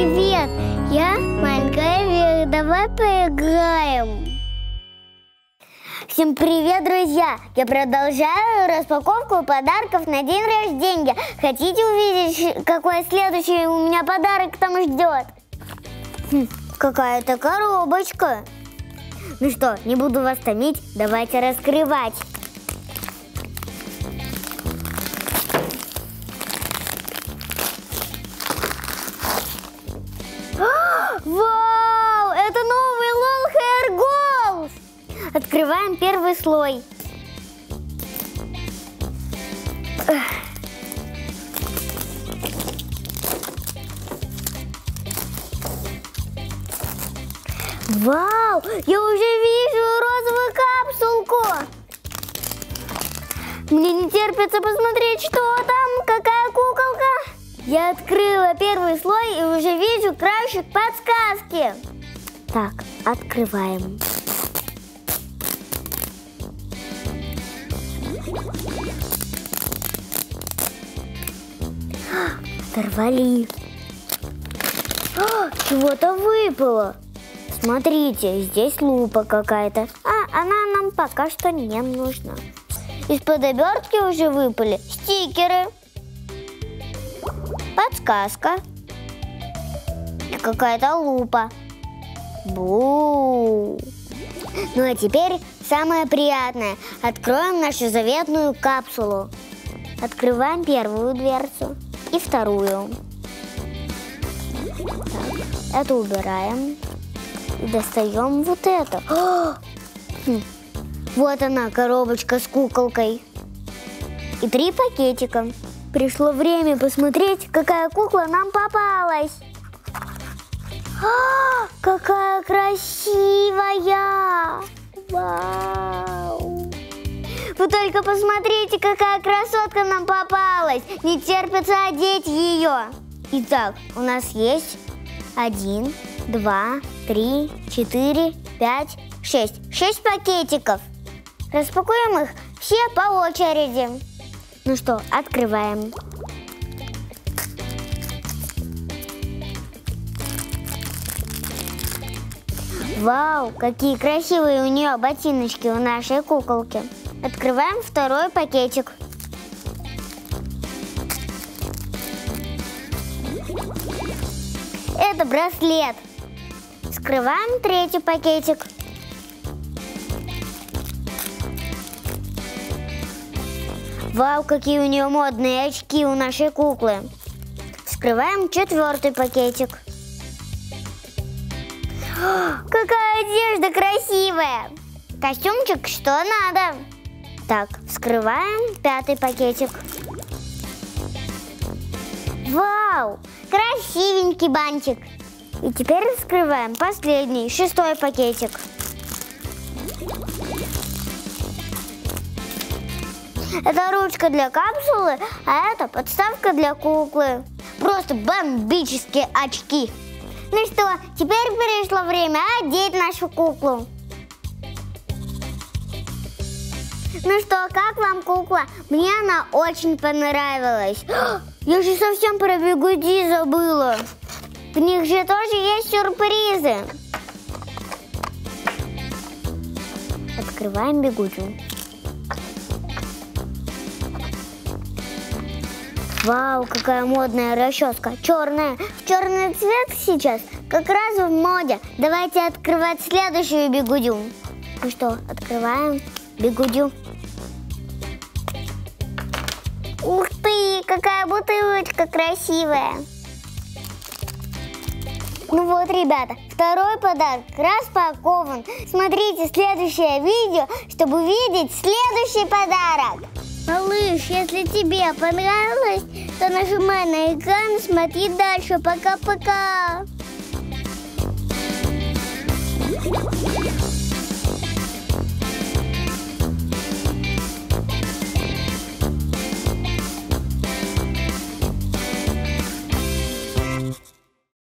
Привет! Я Вера. Давай поиграем. Всем привет, друзья! Я продолжаю распаковку подарков на день рождения. Хотите увидеть, какой следующий у меня подарок там ждет? Хм, какая-то коробочка. Ну что, не буду вас томить, давайте раскрывать. Вау! Это новый LOL Hair Goals! Открываем первый слой. Вау! Я уже вижу розовую капсулку! Мне не терпится посмотреть, что там. Я открыла первый слой и уже вижу краешек подсказки. Так, открываем. Оторвали. А, Чего-то выпало. Смотрите, здесь лупа какая-то. А, она нам пока что не нужна. Из-под обертки уже выпали стикеры. Подсказка. И какая-то лупа. Бу. Ну а теперь самое приятное. Откроем нашу заветную капсулу. Открываем первую дверцу и вторую. Так, это убираем. И достаем вот это. О! Хм. Вот она, коробочка с куколкой. И три пакетика. Пришло время посмотреть, какая кукла нам попалась. А, какая красивая! Вау! Вы только посмотрите, какая красотка нам попалась! Не терпится одеть ее! Итак, у нас есть один, два, три, четыре, пять, шесть. Шесть пакетиков. Распакуем их все по очереди. Ну что, открываем. Вау, какие красивые у нее ботиночки у нашей куколки. Открываем второй пакетик. Это браслет. Скрываем третий пакетик. Вау, какие у нее модные очки у нашей куклы. Скрываем четвертый пакетик. О, какая одежда красивая! Костюмчик что надо. Так, вскрываем пятый пакетик. Вау! Красивенький бантик. И теперь раскрываем последний, шестой пакетик. Это ручка для капсулы, а это подставка для куклы. Просто бомбические очки. Ну что, теперь пришло время одеть нашу куклу. Ну что, как вам кукла? Мне она очень понравилась. Я же совсем про бигуди забыла. В них же тоже есть сюрпризы. Открываем бигудю. Вау, какая модная расческа. Черная. Черный цвет сейчас как раз в моде. Давайте открывать следующую бигудю. Ну что, открываем бигудю. Ух ты, какая бутылочка красивая. Ну вот, ребята, второй подарок распакован. Смотрите следующее видео, чтобы увидеть следующий подарок. Малыш, если тебе понравилось, то нажимай на экран и смотри дальше. Пока-пока.